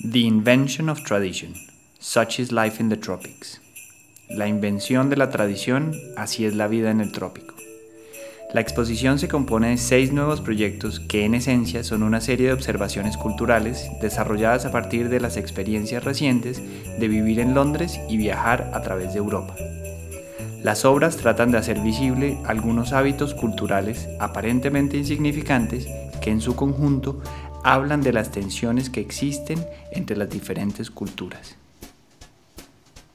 The Invention of Tradition. Such is Life in the Tropics. La invención de la tradición, así es la vida en el trópico. La exposición se compone de seis nuevos proyectos que en esencia son una serie de observaciones culturales desarrolladas a partir de las experiencias recientes de vivir en Londres y viajar a través de Europa. Las obras tratan de hacer visible algunos hábitos culturales aparentemente insignificantes que en su conjunto hablan de las tensiones que existen entre las diferentes culturas.